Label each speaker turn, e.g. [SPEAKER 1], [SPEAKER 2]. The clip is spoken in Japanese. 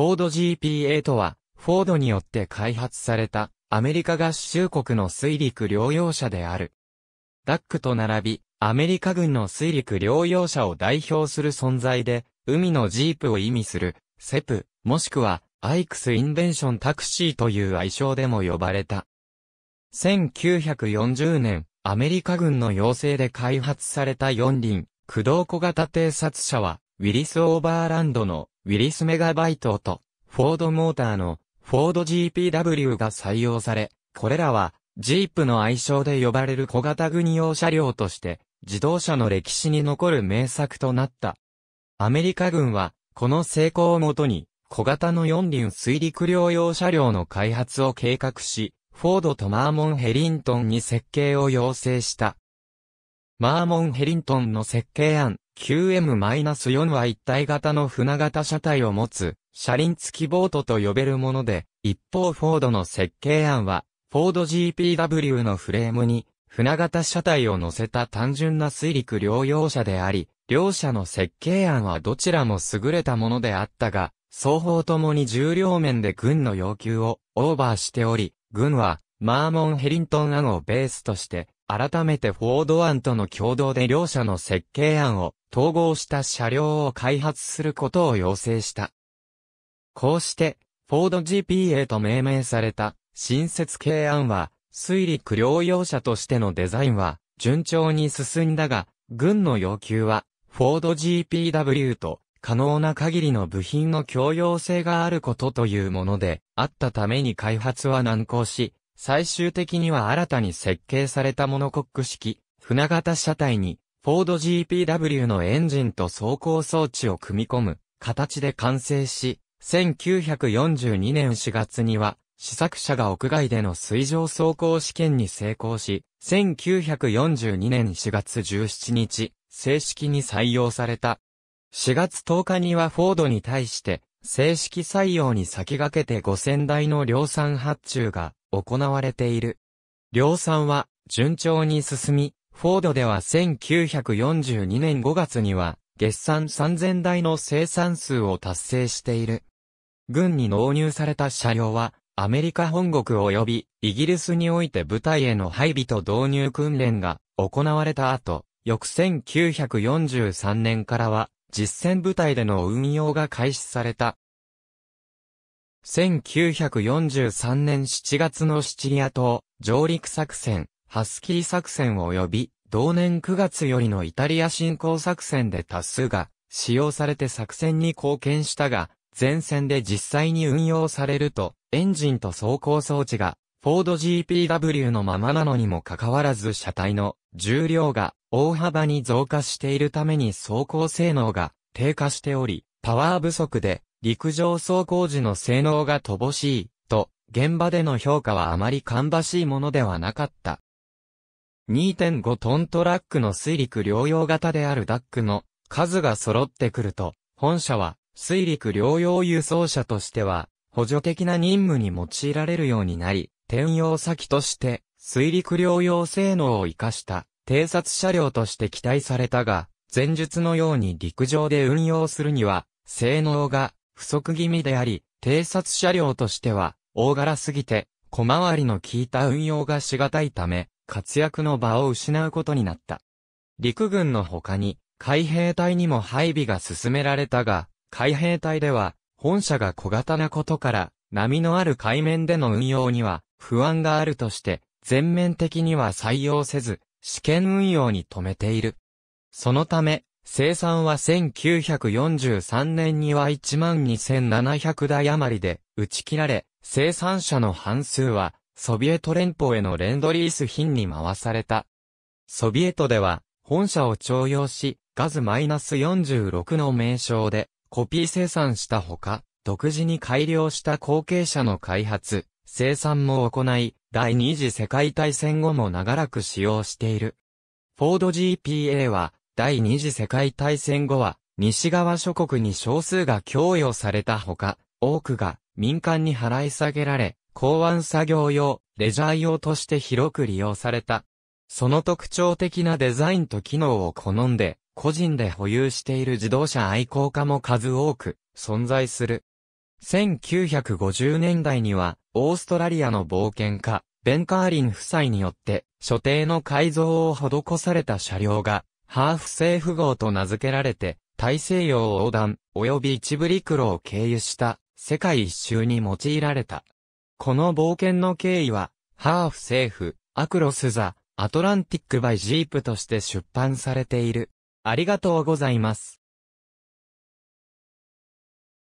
[SPEAKER 1] フォード GPA は、フォードによって開発された、アメリカ合衆国の水陸両用車である。ダックと並び、アメリカ軍の水陸両用車を代表する存在で、海のジープを意味する、 Seep、もしくは、 Ike's Invasion Taxi という愛称でも呼ばれた。1940年、アメリカ軍の要請で開発された四輪、駆動小型偵察車は、ウィリス・オーバーランドのウィリス・メガバイトと、フォード・モーターのフォード GPW が採用され、これらは、ジープの愛称で呼ばれる小型軍用車両として、自動車の歴史に残る名作となった。アメリカ軍は、この成功をもとに、小型の四輪水陸両用車両の開発を計画し、フォードとマーモン・ヘリントンに設計を要請した。マーモン・ヘリントンの設計案 QM-4 は一体型の船型車体を持つ車輪付きボートと呼べるもので、一方フォードの設計案は、フォード GPW のフレームに船型車体を乗せた単純な水陸両用車であり、両者の設計案はどちらも優れたものであったが、双方ともに重量面で軍の要求をオーバーしており、軍はマーモン・ヘリントン案をベースとして、改めてフォード案との共同で両者の設計案を統合した車両を開発することを要請した。こうして、フォード GPA と命名された新設計案は、水陸両用車としてのデザインは順調に進んだが、軍の要求は、フォード GPW と可能な限りの部品の共用性があることというもので、あったために開発は難航し、最終的には新たに設計されたモノコック式、船型車体に、フォード GPW のエンジンと走行装置を組み込む形で完成し、1942年4月には、試作車が屋外での水上走行試験に成功し、1942年4月17日、正式に採用された。4月10日にはフォードに対して、正式採用に先駆けて5000台の量産発注が行われている。量産は順調に進み、フォードでは1942年5月には月産3000台の生産数を達成している。軍に納入された車両はアメリカ本国及びイギリスにおいて部隊への配備と導入訓練が行われた後、翌1943年からは実戦部隊での運用が開始された。1943年7月のシチリア島上陸作戦、ハスキー作戦及び、同年9月よりのイタリア侵攻作戦で多数が使用されて作戦に貢献したが、前線で実際に運用されると、エンジンと走行装置が、フォード GPW のままなのにもかかわらず車体の重量が大幅に増加しているために走行性能が低下しており、パワー不足で陸上走行時の性能が乏しいと、現場での評価はあまり芳しいものではなかった。2.5トントラックの水陸両用型であるダックの数が揃ってくると、本社は水陸両用輸送車としては補助的な任務に用いられるようになり、転用先として水陸両用性能を活かした偵察車両として期待されたが、前述のように陸上で運用するには、性能が不足気味であり、偵察車両としては、大柄すぎて、小回りの効いた運用がしがたいため、活躍の場を失うことになった。陸軍の他に、海兵隊にも配備が進められたが、海兵隊では、本社が小型なことから、波のある海面での運用には不安があるとして、全面的には採用せず、試験運用に止めている。そのため、生産は1943年には12,700台余りで打ち切られ、生産者の半数はソビエト連邦へのレンドリース品に回された。ソビエトでは本社を徴用し、ガズ -46 の名称でコピー生産したほか、独自に改良した後継者の開発、生産も行い、第二次世界大戦後も長らく使用している。フォード GPA は、第二次世界大戦後は、西側諸国に少数が供与されたほか、多くが民間に払い下げられ、港湾作業用、レジャー用として広く利用された。その特徴的なデザインと機能を好んで、個人で保有している自動車愛好家も数多く存在する。1950年代には、オーストラリアの冒険家、ベン・カーリン夫妻によって、所定の改造を施された車両が、ハーフセーフ号と名付けられて、大西洋横断、及び一部陸路を経由した、世界一周に用いられた。この冒険の経緯は、 Half-Safe, Across the Atlantic by Jeep として出版されている。ありがとうございます。